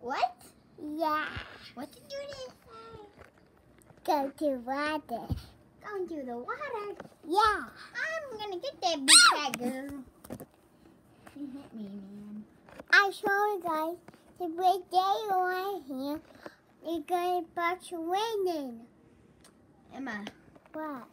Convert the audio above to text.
What? Yeah. What did you say? Go to water. Go to the water. Yeah. I'm gonna get that big fat girl. She hit me, man. I show you guys the big day on here. It's gonna start winning. Emma, What?